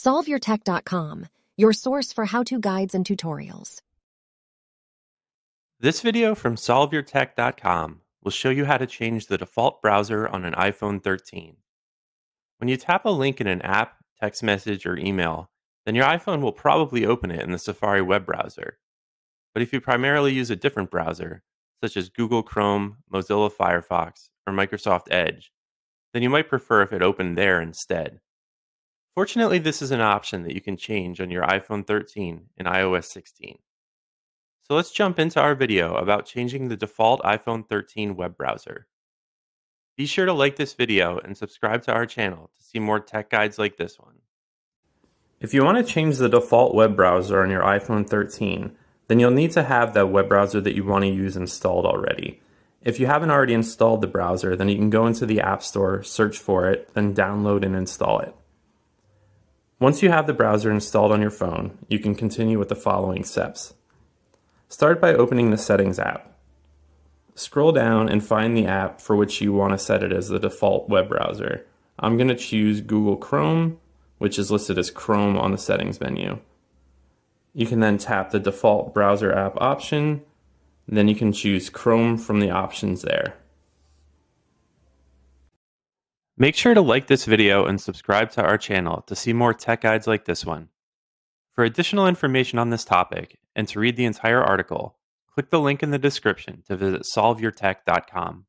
SolveYourTech.com, your source for how to guides and tutorials. This video from SolveYourTech.com will show you how to change the default browser on an iPhone 13. When you tap a link in an app, text message, or email, then your iPhone will probably open it in the Safari web browser. But if you primarily use a different browser, such as Google Chrome, Mozilla Firefox, or Microsoft Edge, then you might prefer if it opened there instead. Fortunately, this is an option that you can change on your iPhone 13 and iOS 16. So let's jump into our video about changing the default iPhone 13 web browser. Be sure to like this video and subscribe to our channel to see more tech guides like this one. If you want to change the default web browser on your iPhone 13, then you'll need to have that web browser that you want to use installed already. If you haven't already installed the browser, then you can go into the App Store, search for it, then download and install it. Once you have the browser installed on your phone, you can continue with the following steps. Start by opening the Settings app. Scroll down and find the app for which you want to set it as the default web browser. I'm going to choose Google Chrome, which is listed as Chrome on the settings menu. You can then tap the default browser app option, then you can choose Chrome from the options there. Make sure to like this video and subscribe to our channel to see more tech guides like this one. For additional information on this topic and to read the entire article, click the link in the description to visit solveyourtech.com.